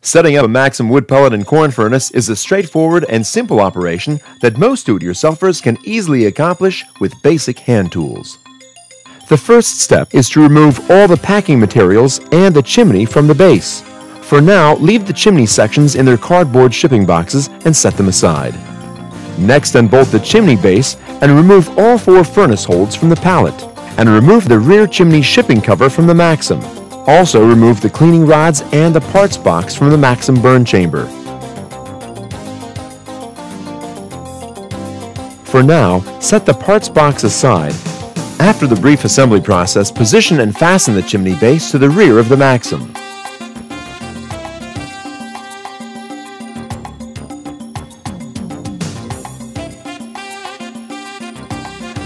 Setting up a Maxim wood pellet and corn furnace is a straightforward and simple operation that most do-it-yourselfers can easily accomplish with basic hand tools. The first step is to remove all the packing materials and the chimney from the base. For now, leave the chimney sections in their cardboard shipping boxes and set them aside. Next, unbolt the chimney base and remove all four furnace holds from the pallet, and remove the rear chimney shipping cover from the Maxim. Also remove the cleaning rods and the parts box from the Maxim burn chamber. For now, set the parts box aside. After the brief assembly process, position and fasten the chimney base to the rear of the Maxim.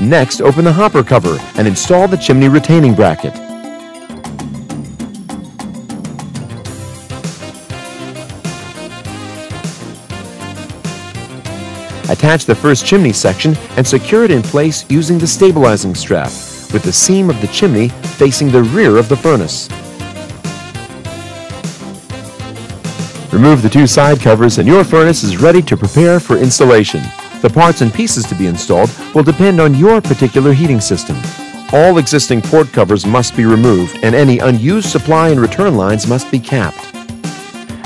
Next, open the hopper cover and install the chimney retaining bracket. Attach the first chimney section and secure it in place using the stabilizing strap, with the seam of the chimney facing the rear of the furnace. Remove the two side covers and your furnace is ready to prepare for installation. The parts and pieces to be installed will depend on your particular heating system. All existing port covers must be removed and any unused supply and return lines must be capped.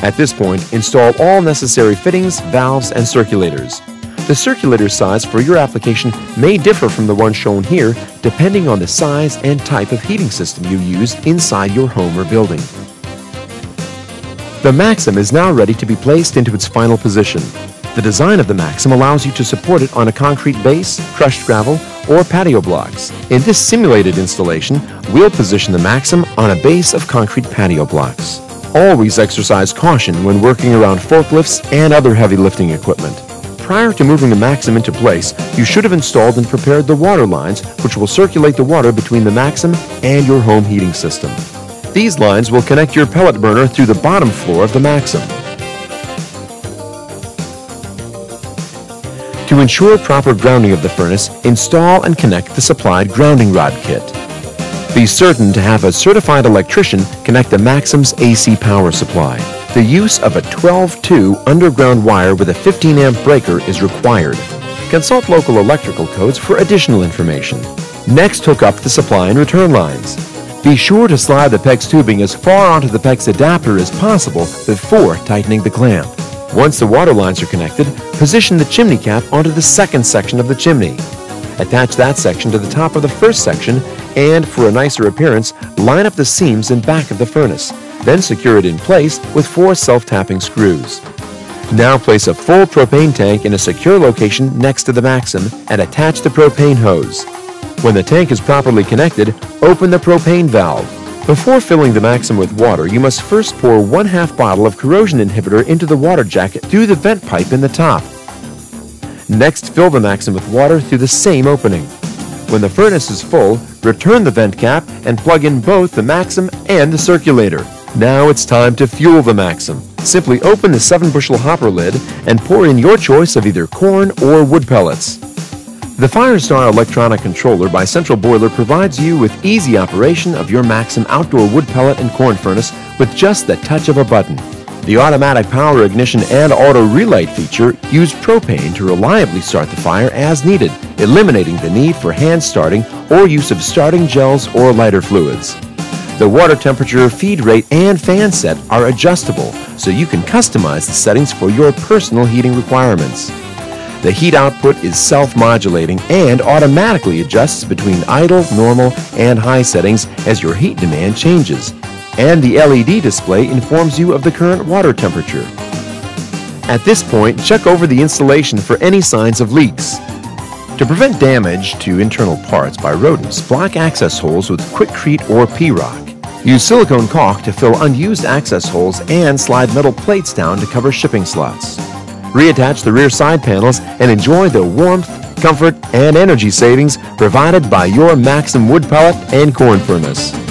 At this point, install all necessary fittings, valves, and circulators. The circulator size for your application may differ from the one shown here depending on the size and type of heating system you use inside your home or building. The Maxim is now ready to be placed into its final position. The design of the Maxim allows you to support it on a concrete base, crushed gravel, or patio blocks. In this simulated installation, we'll position the Maxim on a base of concrete patio blocks. Always exercise caution when working around forklifts and other heavy lifting equipment. Prior to moving the Maxim into place, you should have installed and prepared the water lines which will circulate the water between the Maxim and your home heating system. These lines will connect your pellet burner through the bottom floor of the Maxim. To ensure proper grounding of the furnace, install and connect the supplied grounding rod kit. Be certain to have a certified electrician connect the Maxim's AC power supply. The use of a 12-2 underground wire with a 15 amp breaker is required. Consult local electrical codes for additional information. Next, hook up the supply and return lines. Be sure to slide the PEX tubing as far onto the PEX adapter as possible before tightening the clamp. Once the water lines are connected, position the chimney cap onto the second section of the chimney. Attach that section to the top of the first section and, for a nicer appearance, line up the seams in back of the furnace. Then secure it in place with four self-tapping screws. Now place a full propane tank in a secure location next to the Maxim and attach the propane hose. When the tank is properly connected, open the propane valve. Before filling the Maxim with water, you must first pour one half bottle of corrosion inhibitor into the water jacket through the vent pipe in the top. Next, fill the Maxim with water through the same opening. When the furnace is full, return the vent cap and plug in both the Maxim and the circulator. Now it's time to fuel the Maxim. Simply open the 7 bushel hopper lid and pour in your choice of either corn or wood pellets. The Firestar electronic controller by Central Boiler provides you with easy operation of your Maxim outdoor wood pellet and corn furnace with just the touch of a button. The automatic power ignition and auto relight feature use propane to reliably start the fire as needed, eliminating the need for hand starting or use of starting gels or lighter fluids. The water temperature, feed rate, and fan set are adjustable, so you can customize the settings for your personal heating requirements. The heat output is self-modulating and automatically adjusts between idle, normal, and high settings as your heat demand changes. And the LED display informs you of the current water temperature. At this point, check over the installation for any signs of leaks. To prevent damage to internal parts by rodents, block access holes with Quikrete or pea rock. Use silicone caulk to fill unused access holes and slide metal plates down to cover shipping slots. Reattach the rear side panels and enjoy the warmth, comfort, and energy savings provided by your Maxim wood pellet and corn furnace.